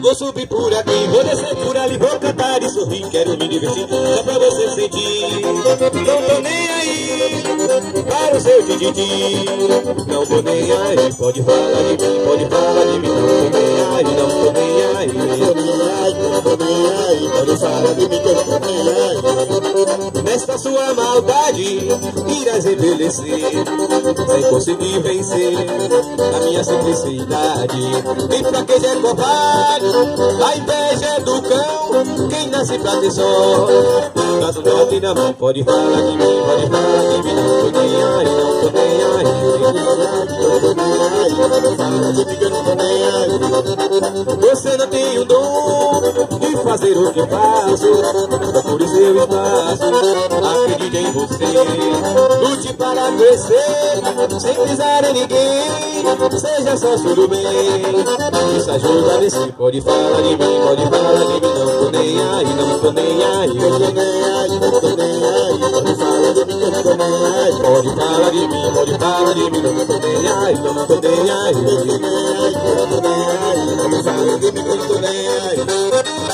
Vou subir por aqui, vou descer por ali, vou cantar e sorrir, quero me divertir, só pra você sentir. Não tô nem aí para o seu tititi. Não tô nem aí, pode falar de mim, pode falar de mim, pode falar de nem aí. Nesta sua maldade, irás envelhecer, sem conseguir vencer a minha simplicidade. Quem fraqueja é covarde, a inveja é do cão, quem nasce pra ter sorte. Caso não tenha mão, pode falar de mim, pode falar de mim, não tô nem aí, não tô nem aí. Você não o de fazer o que faço, procure seu espaço, acredite em você, lute para crescer, sem pisar em ninguém, seja só tudo bem. Isso ajuda a vencer, pode falar de mim, pode falar de mim, não tô nem aí, não tô nem aí, não tô nem aí, não tô nem aí, pode falar de mim, não tô nem aí, pode falar de mim, pode falar de mim, não tô nem aí, não tô nem aí, não tô nem aí. de mi cultura.